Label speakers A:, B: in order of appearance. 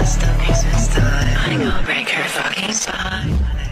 A: lost the me style. I'm gonna break her fucking spine.